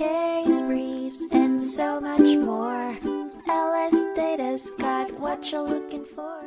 case briefs, and so much more. LS Data's got what you're looking for.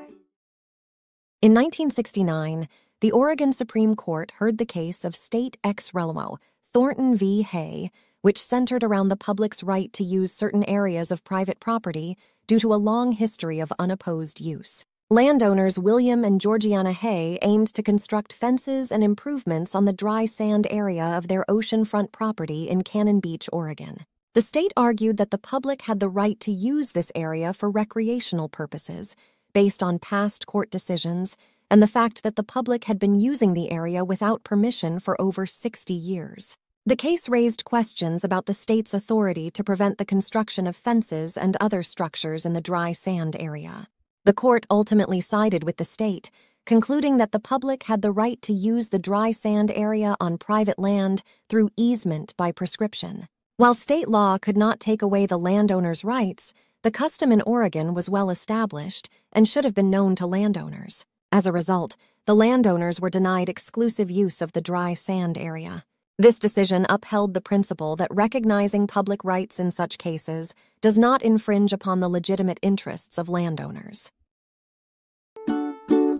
In 1969, the Oregon Supreme Court heard the case of State ex relo Thornton v. Hay, which centered around the public's right to use certain areas of private property due to a long history of unopposed use. Landowners William and Georgiana Hay aimed to construct fences and improvements on the dry sand area of their oceanfront property in Cannon Beach, Oregon. The state argued that the public had the right to use this area for recreational purposes, based on past court decisions and the fact that the public had been using the area without permission for over 60 years. The case raised questions about the state's authority to prevent the construction of fences and other structures in the dry sand area. The court ultimately sided with the state, concluding that the public had the right to use the dry sand area on private land through easement by prescription. While state law could not take away the landowner's rights, the custom in Oregon was well established and should have been known to landowners. As a result, the landowners were denied exclusive use of the dry sand area. This decision upheld the principle that recognizing public rights in such cases does not infringe upon the legitimate interests of landowners.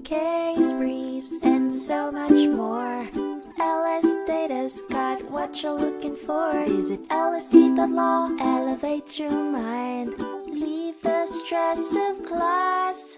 Case briefs, and so much more. LS Data's got what you're looking for. Visit lsd.law, elevate your mind. Leave the stress of class.